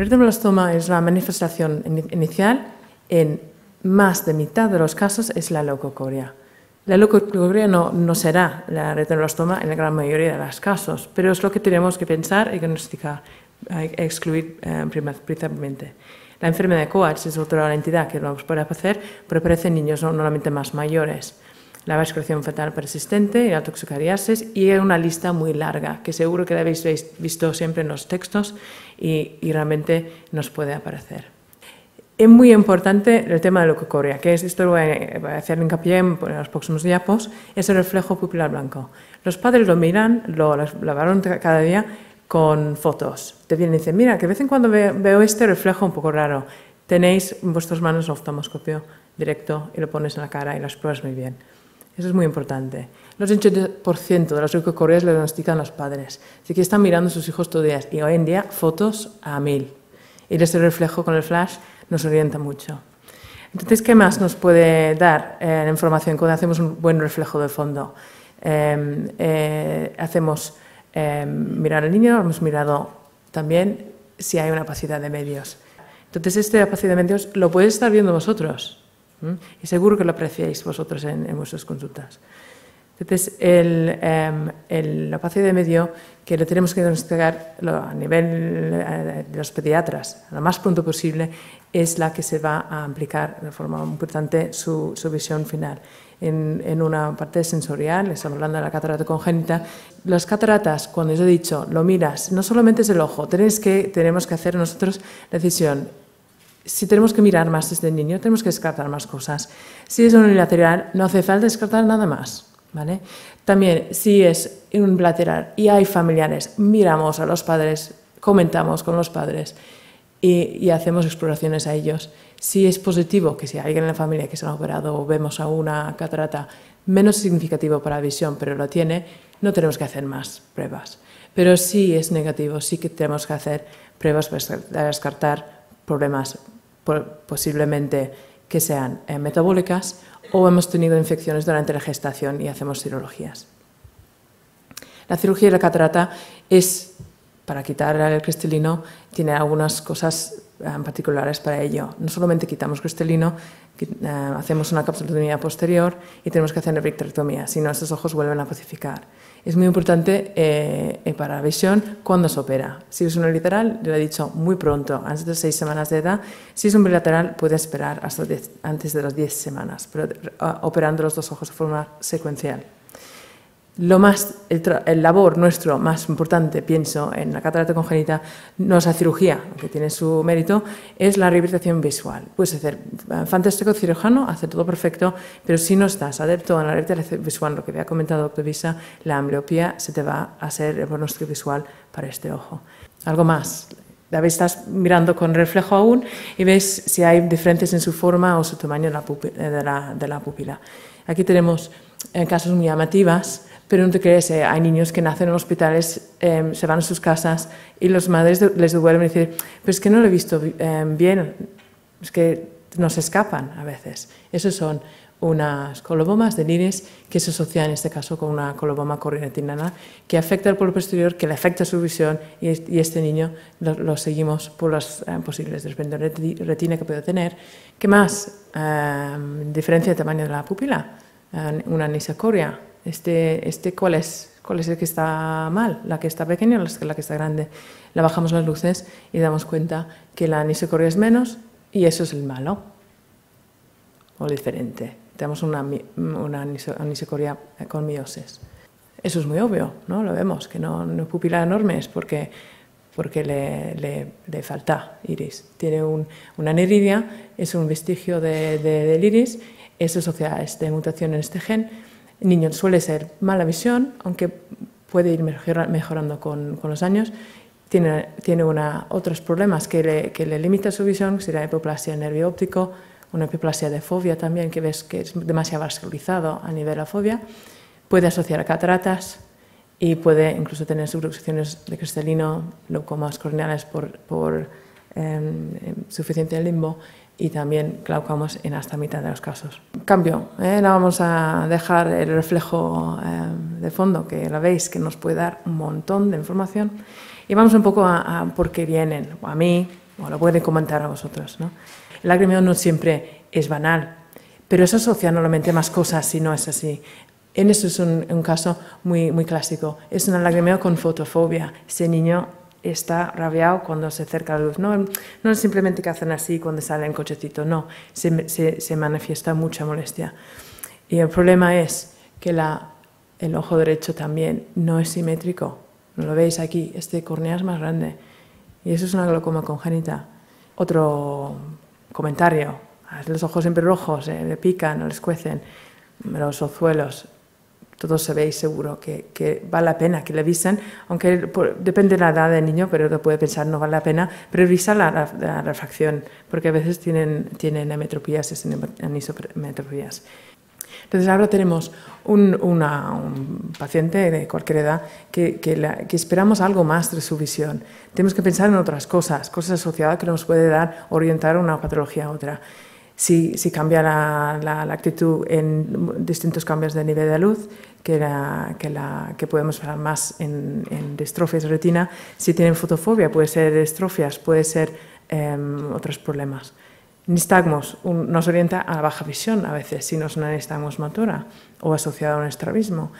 El retinoblastoma es la manifestación inicial en más de mitad de los casos es la leucocoria. La leucocoria no, no será la retinoblastoma en la gran mayoría de los casos, pero es lo que tenemos que pensar y diagnosticar, excluir eh, principalmente. La enfermedad de Coats es otra entidad que lo puede hacer, pero aparece en niños normalmente más mayores. La vasculación fetal persistente y la toxicariasis y una lista muy larga que seguro que la habéis visto siempre en los textos y, y realmente nos puede aparecer. Es muy importante el tema de leucocoria, que es, esto lo voy a hacer hincapié en los próximos diapos, es el reflejo pupilar blanco. Los padres lo miran, lo lavaron cada día con fotos. Te vienen y dicen, mira, que de vez en cuando veo este reflejo un poco raro. Tenéis en vuestras manos un oftalmoscopio directo y lo pones en la cara y las pruebas muy bien. Eso es muy importante. Los 80% de las leucocorias le diagnostican los padres. Así que están mirando a sus hijos todo el día. Y hoy en día, fotos a mil. Y este reflejo con el flash nos orienta mucho. Entonces, ¿qué más nos puede dar eh, la información cuando hacemos un buen reflejo de fondo? Em, eh, hacemos em, mirar al niño, hemos mirado también si hay una opacidad de medios. Entonces, esta opacidad de medios lo podéis estar viendo vosotros y seguro que lo apreciáis vosotros en, en vuestras consultas. Entonces, el, em, la opacidad de medio que le tenemos que diagnosticar a nivel eh, de los pediatras lo más pronto posible es la que se va a aplicar de forma importante su, su visión final. En, en, una parte sensorial, estamos hablando de la catarata congénita. Las cataratas, cuando os he dicho, lo miras, no solamente es el ojo, tenéis que, tenemos que hacer nosotros la decisión. Si tenemos que mirar más desde niño, tenemos que descartar más cosas. Si es unilateral, no hace falta descartar nada más. ¿vale? También, si es unilateral y hay familiares, miramos a los padres, comentamos con los padres y, hacemos exploraciones a ellos. Si es positivo, que si hay alguien en la familia que se ha operado o vemos a una catarata menos significativo para la visión, pero lo tiene, no tenemos que hacer más pruebas. Pero si es negativo, sí que tenemos que hacer pruebas para descartar problemas posiblemente que sean eh, metabólicas o hemos tenido infecciones durante la gestación y hacemos cirugías. La cirugía de la catarata es para quitar el cristalino tiene algunas cosas eh, particulares para ello. No solamente quitamos cristalino, eh, hacemos una capsulotomía posterior y tenemos que hacer una vitrectomía, sino estos ojos vuelven a pacificar. Es muy importante eh, para la visión cuando se opera. Si es un literal, lo he dicho muy pronto, antes de seis semanas de edad. Si es un bilateral, puede esperar hasta antes de las diez semanas, pero operando los dos ojos de forma secuencial lo más, el, labor nuestro más importante, pienso, en la catarata congénita, no es la cirugía, que tiene su mérito, es la rehabilitación visual. Puedes hacer eh, fantástico cirujano, hacer todo perfecto, pero si no estás adepto a la rehabilitación visual, lo que había comentado doctor Visa, la ambliopía se te va a hacer el pronóstico visual para este ojo. Algo más. A veces estás mirando con reflejo aún y ves si hay diferencias en su forma o su tamaño de la pupila. De la, pupila. Aquí tenemos en casos muy llamativas pero no te crees, eh, hay niños que nacen en hospitales, em, se van a sus casas y las madres les devuelven y dicen, pero es que no lo he visto em, bien, es que nos escapan a veces. Esos son unas colobomas de iris que se asocian en este caso con una coloboma corrinetinana que afecta al polo posterior, que le afecta su visión y, este niño lo, seguimos por las eh, posibles desvendos de retina que puede tener. ¿Qué más? Em, diferencia de tamaño de la pupila, una anisocoria, este, este, ¿cuál, es, ¿Cuál es el que está mal? ¿La que está pequeña o la que está grande? Le bajamos las luces y damos cuenta que la anisocoria es menos y eso es el malo o diferente. Tenemos una, una anisocoria con miosis. Eso es muy obvio, ¿no? Lo vemos, que no, no pupila enorme es porque, porque le, le, le falta iris. Tiene un, una neridia, es un vestigio de, de, del iris, es asociada a esta mutación en este gen niño suele ser mala visión, aunque puede ir mejorando con, los años. Tiene, otros problemas que le, que le limita su visión, que sería hipoplasia nervio óptico, una hipoplasia de fobia también, que ves que es demasiado vascularizado a nivel de la fobia. Puede asociar a cataratas y puede incluso tener subluxaciones de cristalino, leucomas corneales por, por em, em, suficiente limbo y también glaucomos en hasta mitad de los casos. Cambio, ¿eh? no vamos a dejar el reflejo eh, de fondo, que la veis, que nos puede dar un montón de información. Y vamos un poco a, por qué vienen, o a mí, o lo pueden comentar a vosotros. ¿no? El lagrimeo no siempre es banal, pero eso asocia normalmente más cosas si no es así. En eso es un, un caso muy, muy clásico. Es un lagrimeo con fotofobia. Ese niño está rabiado cuando se acerca la luz. No, no es simplemente que hacen así cuando sale en cochecito, no, se, se, manifiesta mucha molestia. Y el problema es que la, el ojo derecho también no es simétrico. ¿No lo veis aquí? Este córnea es más grande. Y eso es una glaucoma congénita. Otro comentario. Los ojos siempre rojos, eh, le pican, les cuecen. Los ozuelos, todos sabéis seguro que, que, vale la pena que le avisen, aunque depende de la edad del niño, pero lo puede pensar no vale la pena, pero revisa la, la, refracción, porque a veces tienen, tienen ametropías, anisometropías. Entonces ahora tenemos un, una, un, paciente de cualquier edad que, que, la, que, esperamos algo más de su visión. Tenemos que pensar en otras cosas, cosas asociadas que nos puede dar, orientar una patología a otra si, si cambia la, la, la, actitud en distintos cambios de nivel de luz, que, la, que, que podemos ver más en, en distrofias de retina. Si tienen fotofobia, puede ser distrofias, puede ser eh, otros problemas. Nistagmos un, nos orienta a la baja visión a veces, si no es una nistagmos motora o asociada a un estrabismo.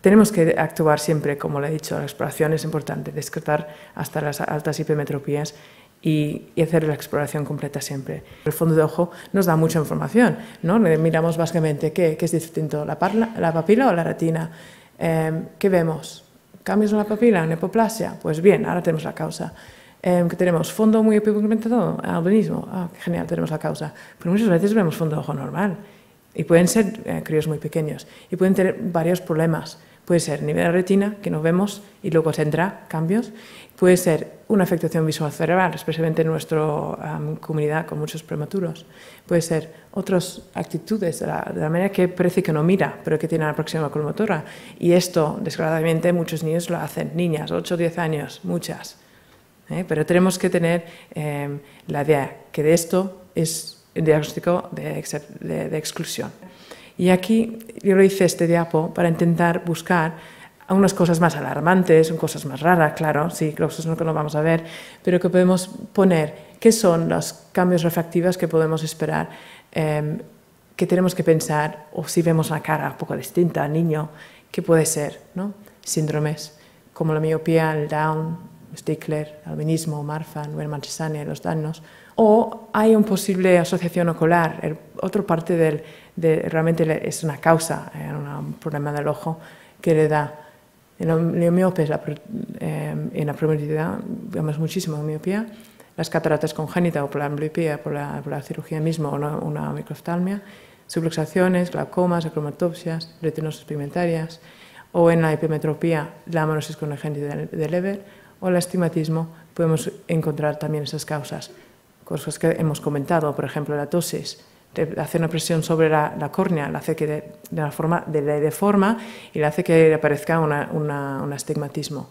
Tenemos que actuar siempre, como le he dicho, la exploración es importante, descartar hasta las altas hipermetropías y, y, hacer la exploración completa siempre. El fondo de ojo nos da mucha información, ¿no? Miramos básicamente qué, qué es distinto, la, parla, la, papila o la retina. Eh, ¿Qué vemos? ¿Cambios en la papila, en hipoplasia? Pues bien, ahora tenemos la causa. Eh, ¿Qué tenemos? ¿Fondo muy hiperpigmentado? Albinismo. Ah, genial, tenemos la causa. Pero muchas veces vemos fondo de ojo normal. Y pueden ser eh, críos muy pequeños. Y pueden tener varios problemas. Puede ser nivel de retina, que no vemos y luego tendrá cambios. Puede ser una afectación visual cerebral, especialmente en nuestra comunidad con muchos prematuros. Puede ser otras actitudes, de la, manera que parece que no mira, pero que tiene la próxima colmotora. Y esto, desgraciadamente, muchos niños lo hacen. Niñas, 8 o 10 años, muchas. ¿Eh? Pero tenemos que tener eh, la idea que de esto es el diagnóstico de exclusión. Y aquí yo lo hice este diapo para intentar buscar algunas cosas más alarmantes, cosas más raras, claro, sí, cosas que no vamos a ver, pero que podemos poner qué son los cambios refractivos que podemos esperar, eh, que tenemos que pensar, o si vemos una cara un poco distinta al niño, qué puede ser, ¿no? Síndromes como la miopía, el Down, Stickler, albinismo, Marfan, Weyermann-Tisania los danos, o hay una posible asociación ocular, el, otra parte del, de, realmente es una causa, eh, un problema del ojo que le da en la miopes, la, eh, en la primera vemos muchísimo miopía, las cataratas congénitas o por la ambliopía, por la, por la cirugía misma o una, una microftalmia, subluxaciones, glaucomas, acromatopsias, retinosis pigmentarias, o en la hipermetropía, la manosis congénita de Leber, o el astigmatismo, podemos encontrar también esas causas. Cosas que hemos comentado, por ejemplo, la tosis, hace una presión sobre la, córnea, la hace que de, de la forma de, de y le hace que aparezca una, una, un astigmatismo.